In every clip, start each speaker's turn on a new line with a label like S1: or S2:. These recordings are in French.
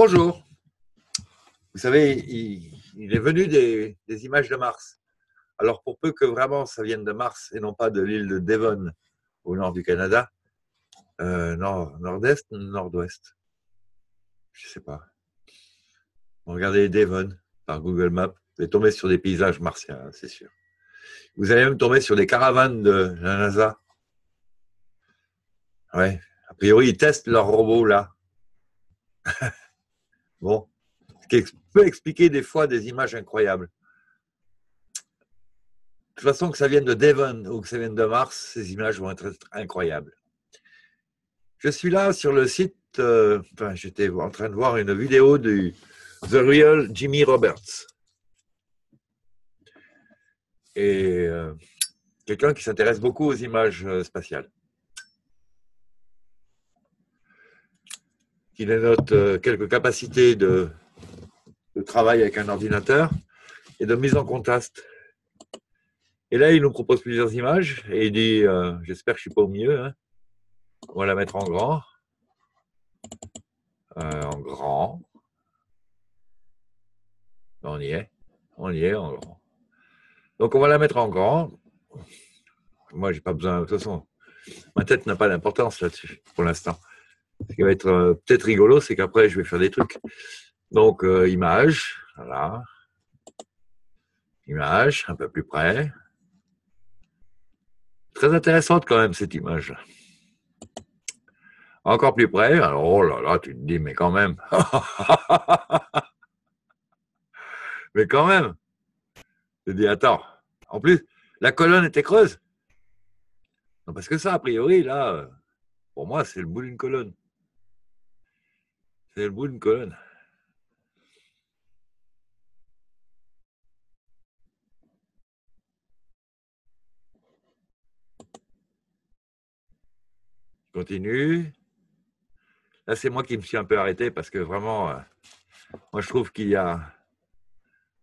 S1: Bonjour. Vous savez, il, est venu des, images de Mars. Alors, pour peu que vraiment ça vienne de Mars et non pas de l'île de Devon au nord du Canada, euh, nord, nord-est, nord-ouest, je ne sais pas. Regardez Devon par Google Maps, vous allez tomber sur des paysages martiens, hein, c'est sûr. Vous allez même tomber sur des caravanes de la NASA. Ouais, a priori, ils testent leur robot là. bon, ce qui peut expliquer des fois des images incroyables. De toute façon, que ça vienne de Devon ou que ça vienne de Mars, ces images vont être incroyables. Je suis là sur le site, euh, enfin, j'étais en train de voir une vidéo du The Real Jimmy Roberts. Et euh, quelqu'un qui s'intéresse beaucoup aux images euh, spatiales. Qui dénote euh, quelques capacités de, travail avec un ordinateur et de mise en contraste. Et là, il nous propose plusieurs images et il dit, euh, j'espère que je ne suis pas au milieu, hein. on va la mettre en grand, euh, en grand, on y est, on y est en grand. Donc on va la mettre en grand. Moi, j'ai pas besoin, de toute façon, ma tête n'a pas d'importance là-dessus pour l'instant. Ce qui va être euh, peut-être rigolo, c'est qu'après, je vais faire des trucs. Donc, euh, image, voilà. Image, un peu plus près. Très intéressante quand même, cette image. Encore plus près. Alors, oh là là, tu te dis, mais quand même. mais quand même. Je te dis, attends. En plus, la colonne était creuse. Non, parce que ça, a priori, là, pour moi, c'est le bout d'une colonne. Le bout d'une colonne. continue. Là, c'est moi qui me suis un peu arrêté parce que vraiment, euh, moi, je trouve qu'il y a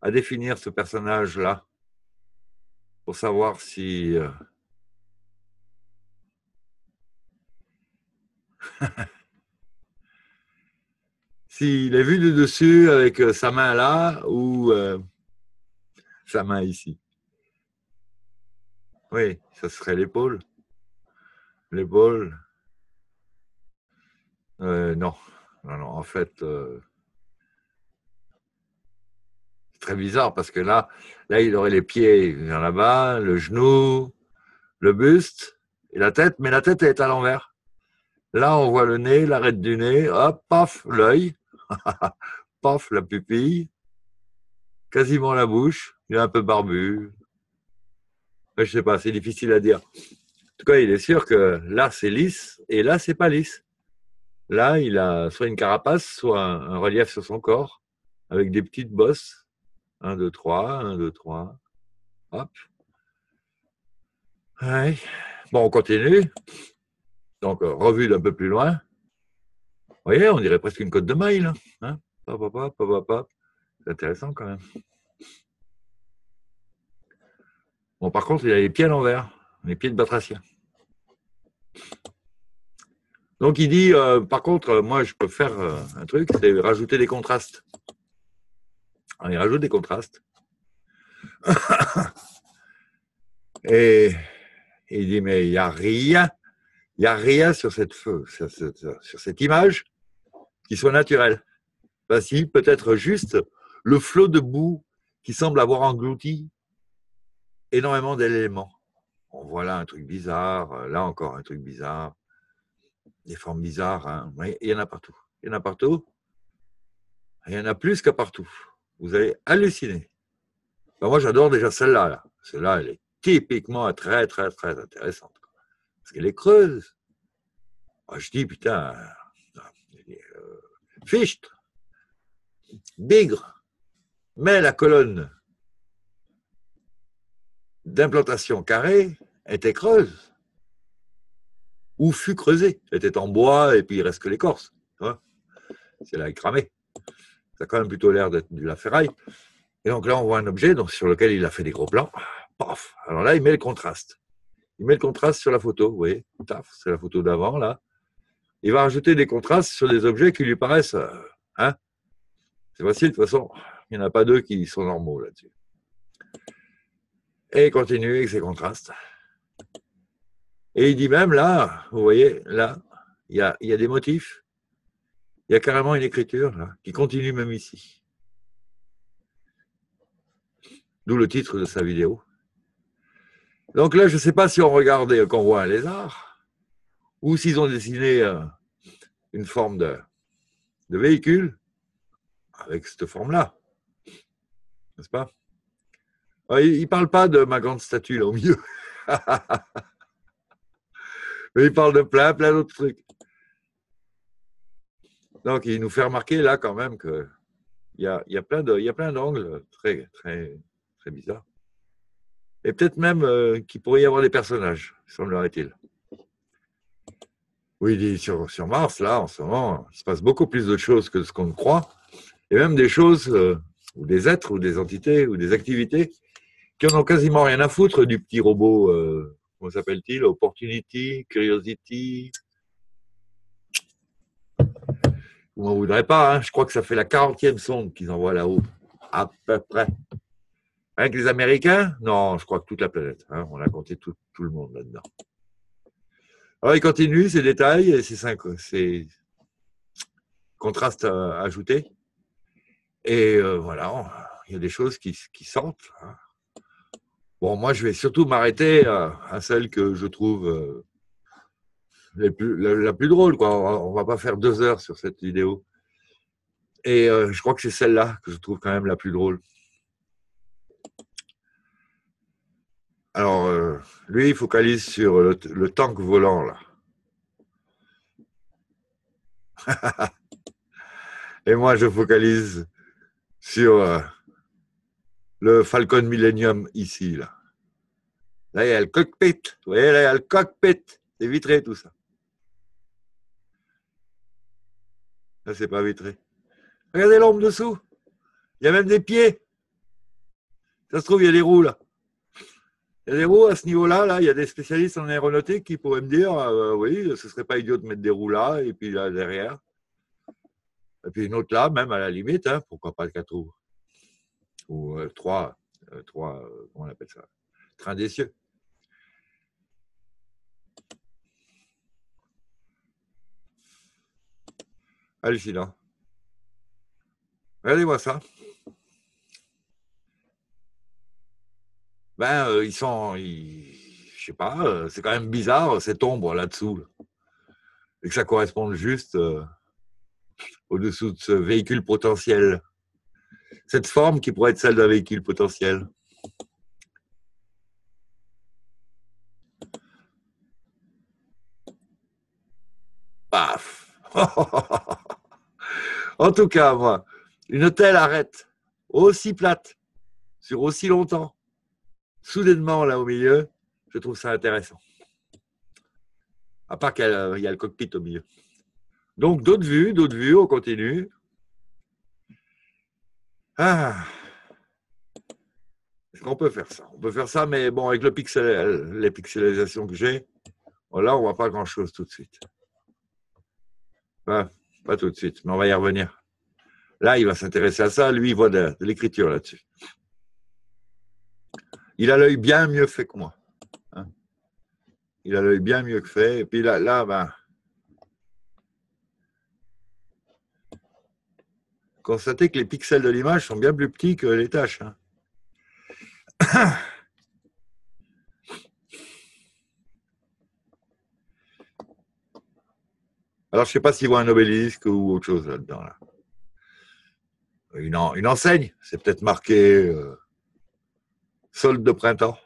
S1: à définir ce personnage-là pour savoir si. Euh, s'il est vu de dessus avec euh, sa main là ou euh, sa main ici. Oui, ça serait l'épaule. L'épaule. Euh, non. non, non, en fait, c'est très bizarre parce que là, là, il aurait les pieds là-bas, le genou, le buste et la tête, mais la tête est à l'envers. Là, on voit le nez, l'arête du nez, hop, paf, l'œil. Paf, la pupille, quasiment la bouche, il est un peu barbu. Je sais pas, c'est difficile à dire. En tout cas, il est sûr que là, c'est lisse et là, c'est pas lisse. Là, il a soit une carapace, soit un, relief sur son corps avec des petites bosses. 1, 2, 3, 1, 2, 3. Hop. Bon, on continue. Donc, revue d'un peu plus loin. Vous voyez, on dirait presque une côte de maille. Hein C'est intéressant quand même. Bon, par contre, il a les pieds à l'envers, les pieds de batracien. Donc il dit, euh, par contre, euh, moi je peux faire euh, un truc, c'est rajouter des contrastes. il rajoute des contrastes. Et, il dit, mais il n'y a rien, il n'y a rien sur cette, sur cette image qui soit naturel. Ben si, peut-être juste le flot de boue qui semble avoir englouti énormément d'éléments. Bon, voilà un truc bizarre, euh, là encore un truc bizarre, des formes bizarres. Hein. il y en a partout. Il y en a partout. Il y en a plus qu'à partout. Vous allez halluciner. Ben, moi, j'adore déjà celle-là. Là. celle là elle est typiquement très, très, très intéressante. Parce qu'elle est creuse. je dis, putain, Fichte, Bigre, mais la colonne d'implantation carrée était creuse ou fut creusée. Elle était en bois et puis il reste que l'écorce. C'est là cramé. Ça a quand même plutôt l'air d'être de la ferraille. Et donc là, on voit un objet sur lequel il a fait des gros plans. Paf Alors là, il met le contraste. Il met le contraste sur la photo. Vous voyez C'est la photo d'avant, là il va rajouter des contrastes sur des objets qui lui paraissent euh, hein, C'est facile, de toute façon, il n'y en a pas deux qui sont normaux là-dessus. Et il continue avec ses contrastes. Et il dit même là, vous voyez, là, il y a, des motifs. Il y a carrément une écriture qui continue même ici. D'où le titre de sa vidéo. Donc là, je ne sais pas si on regardait qu'on voit un lézard ou s'ils ont dessiné euh, une forme de, véhicule avec cette forme-là. N'est-ce pas? Il ne parle pas de ma grande statue là au milieu. Mais il parle de plein, plein d'autres trucs. Donc, il nous fait remarquer là quand même qu'il y a, y a plein d'angles très, très, très bizarres. Et peut-être même euh, qu'il pourrait y avoir des personnages, semblerait-il. Oui, sur, Mars, là, en ce moment, il se passe beaucoup plus de choses que ce qu'on croit, et même des choses, euh, ou des êtres, ou des entités, ou des activités, qui n'en ont quasiment rien à foutre du petit robot, euh, comment s'appelle-t-il Opportunity, Curiosity. On n'en voudrait pas, hein. je crois que ça fait la 40e sonde qu'ils envoient là-haut, à peu près. Avec les Américains? Non, je crois que toute la planète. Hein. on a compté tout, le monde là-dedans. Alors, il continue ses détails et ses, cinq, contrastes ajoutés. Et euh, voilà, il y a des choses qui, sortent. Hein. Bon, moi, je vais surtout m'arrêter à, celle que je trouve euh, la, plus drôle. On ne va pas faire deux heures sur cette vidéo. Et euh, je crois que c'est celle-là que je trouve quand même la plus drôle. Alors, euh, lui, il focalise sur le, tank volant, là. Et moi, je focalise sur euh, le Falcon Millennium ici, là. Là, il y a le cockpit. Vous voyez, là, il y a le cockpit. C'est vitré, tout ça. Là, c'est pas vitré. Regardez l'ombre dessous. Il y a même des pieds. Ça se trouve, il y a des roues, là. Des roues à ce niveau-là, là, il y a des spécialistes en aéronautique qui pourraient me dire euh, oui, ce serait pas idiot de mettre des roues là et puis là derrière. Et puis une autre là, même à la limite, hein, pourquoi pas 4 roues Ou euh, trois, euh, trois comment on appelle ça Train des cieux. Hallucinant. Regardez-moi ça. Ben, euh, ils sont, je sais pas, euh, c'est quand même bizarre cette ombre là-dessous. Et que ça corresponde juste euh, au-dessous de ce véhicule potentiel. Cette forme qui pourrait être celle d'un véhicule potentiel. Paf En tout cas, moi, une telle arrête aussi plate sur aussi longtemps soudainement là au milieu, je trouve ça intéressant. À part qu'il y, a le cockpit au milieu. Donc d'autres vues, d'autres vues, on continue. Ah. Est-ce qu'on peut faire ça? On peut faire ça, mais bon, avec le pixel, les pixelisations que j'ai, là, on ne voit pas grand-chose tout de suite. pas tout de suite, mais on va y revenir. Là, il va s'intéresser à ça. Lui, il voit de l'écriture là-dessus. Il a l'œil bien mieux fait que moi. Hein. Il a l'œil bien mieux que fait. Et puis là, là ben, constatez que les pixels de l'image sont bien plus petits que les tâches. Hein. Alors, je ne sais pas s'il voit un obélisque ou autre chose là-dedans. Une, une, enseigne, c'est peut-être marqué euh, solde de printemps.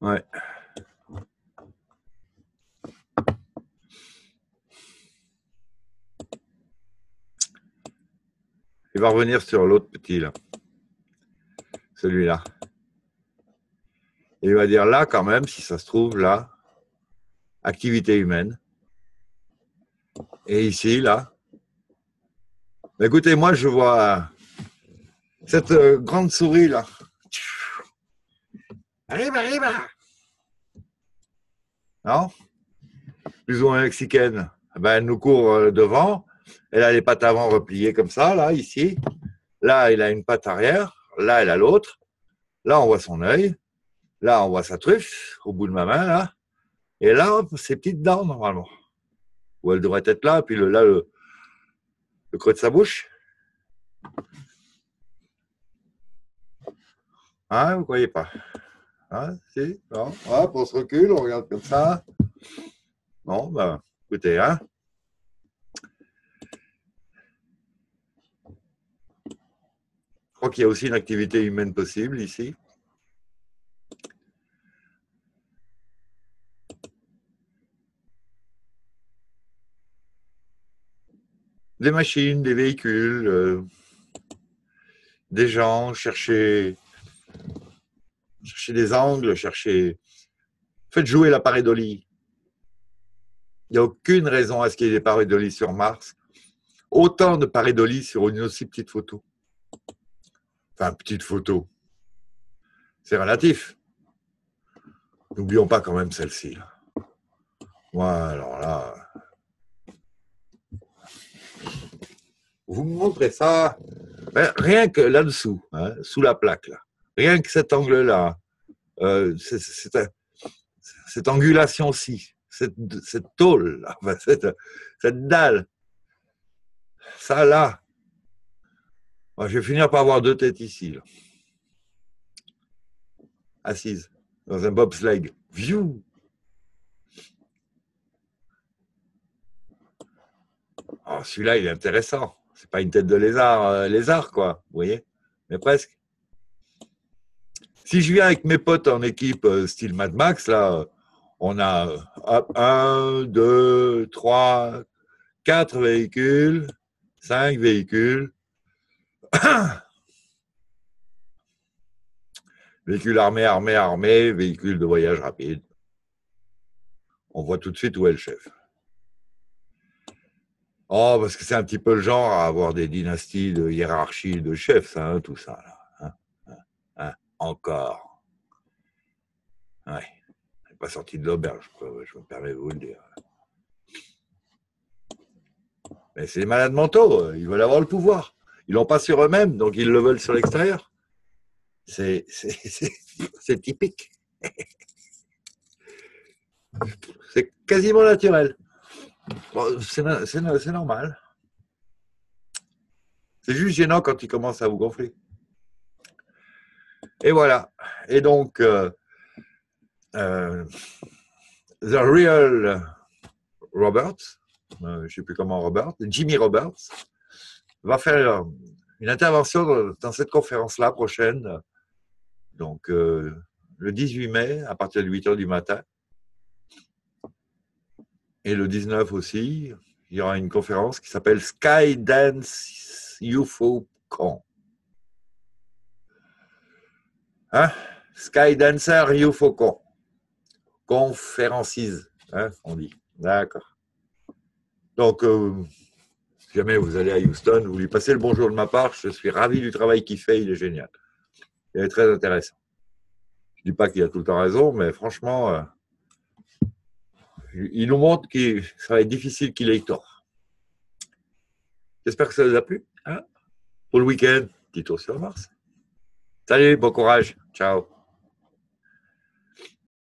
S1: Ouais. Il va revenir sur l'autre petit là. Celui-là il va dire là, quand même, si ça se trouve, là, activité humaine. Et ici, là. Écoutez, moi, je vois cette euh, grande souris là. Arrive, arrive Non? Plus ou moins mexicaine. Eh ben, elle nous court euh, devant. Elle a les pattes avant repliées comme ça, là, ici. Là, elle a une patte arrière. Là, elle a l'autre. Là, on voit son œil. Là, on voit sa truffe au bout de ma main, là. Et là, ses petites dents, normalement. Où elle devrait être là, puis le, là, le, creux de sa bouche. Hein, vous croyez pas? Hein, si? Non? On se recule, on regarde comme ça. Bon, ben, écoutez, hein Je crois qu'il y a aussi une activité humaine possible ici. Des machines, des véhicules, euh, des gens, chercher chercher des angles, chercher. Faites jouer la pareidolie. Il n'y a aucune raison à ce qu'il y ait des pareidolis sur Mars. Autant de pareidolie sur une aussi petite photo. Enfin, petite photo. C'est relatif. N'oublions pas quand même celle-ci. Voilà, alors là. Vous me montrez ça, ben, rien que là-dessous, hein, sous la plaque, là. Rien que cet angle-là, euh, cette angulation-ci, cette, tôle, cette, cette, dalle, ça là, je vais finir par avoir deux têtes ici, assises dans un bobsleigh. View. Oh, celui-là, il est intéressant. C'est pas une tête de lézard, euh, lézard quoi, vous voyez, mais presque. Si je viens avec mes potes en équipe euh, style Mad Max, là, on a un, deux, trois, quatre véhicules, cinq véhicules. véhicules armés, armés, armés, véhicules de voyage rapide. On voit tout de suite où est le chef. Oh, parce que c'est un petit peu le genre à avoir des dynasties de hiérarchie de chefs, hein, tout ça. Là encore. Ouais, pas sorti de l'auberge, je me permets de vous le dire. Mais c'est les malades mentaux, euh, ils veulent avoir le pouvoir. Ils l'ont pas sur eux-mêmes, donc ils le veulent sur l'extérieur. C'est typique. C'est quasiment naturel. C'est normal. C'est juste gênant quand ils commencent à vous gonfler. Et voilà. Et donc, euh, euh, The Real Roberts, euh, je ne sais plus comment Robert, Jimmy Roberts, va faire une intervention dans cette conférence-là prochaine, donc le 18 mai, à partir de 8 h du matin. Et le 19 aussi, il y aura une conférence qui s'appelle Skydance UFO Con. Hein? Skydancer UFOCO. Conférencise, hein, on dit. D'accord. Donc, euh, si jamais vous allez à Houston, vous lui passez le bonjour de ma part. Je suis ravi du travail qu'il fait. Il est génial. Il est très intéressant. Je ne dis pas qu'il a tout le temps raison, mais franchement, euh, il nous montre que ça va être difficile qu'il ait tort. J'espère que ça vous a plu. Hein? Pour le week-end, petit sur Mars. Salut, bon courage. Ciao.